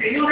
Señor,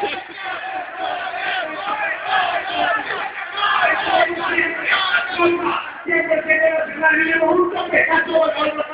Thank you.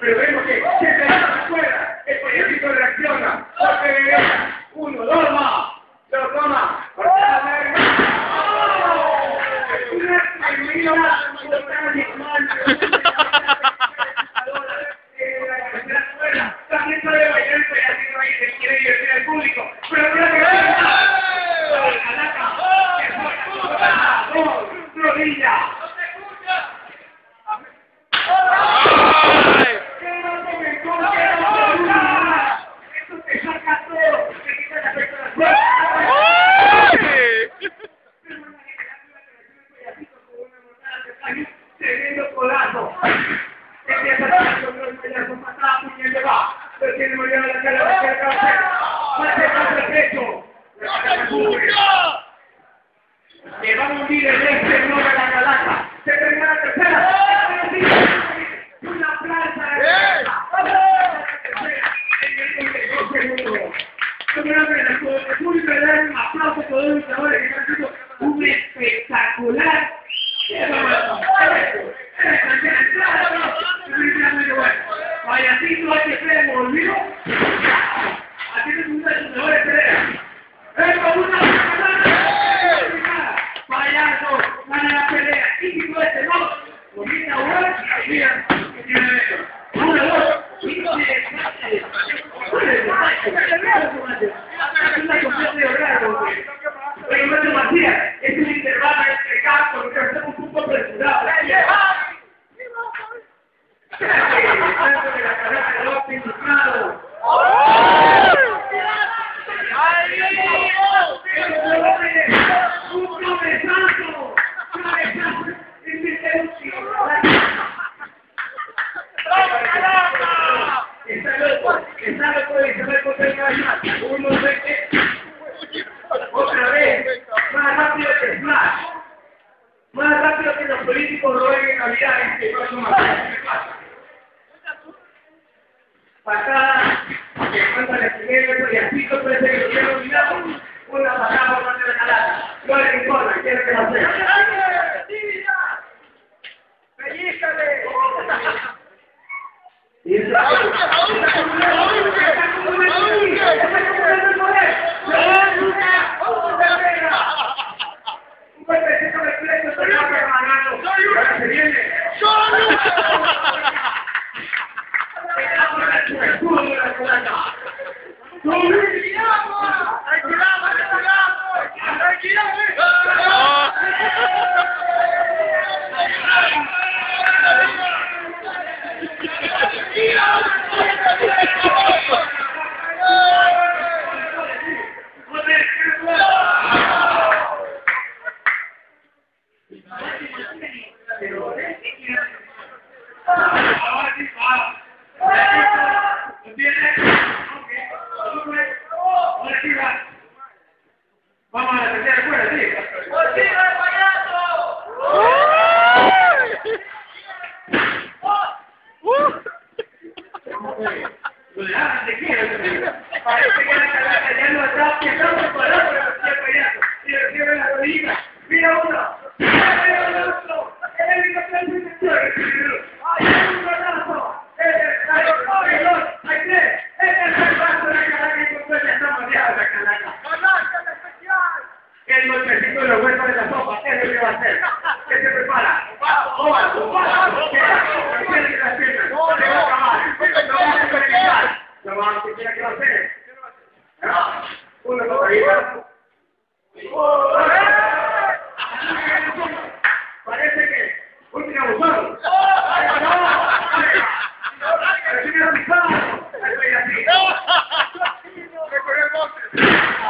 Pero has hecho. ¡Aleluya! Te va a el este no de la. Se tercera. Un todos los que han un espectacular. Vaya, así no hay que. Aquí no Ibrahim Vamos a. Parece que la ya no está empezando a parar, la! ¡Ganancia especial! El golpecito de los huesos de la sopa, es lo que va a hacer. ¿Qué se prepara? ¡Oba! ¡Oba! ¿Qué la? No va a acabar. No va a supervisar. No va a ¿qué que va a hacer? Parece que última buzón. ¡Recorrió el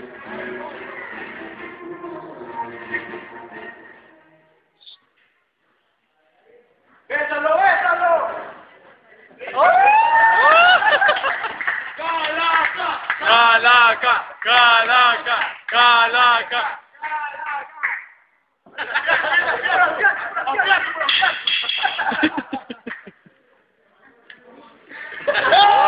Calaca, calaca, calaca. Ha ha ha!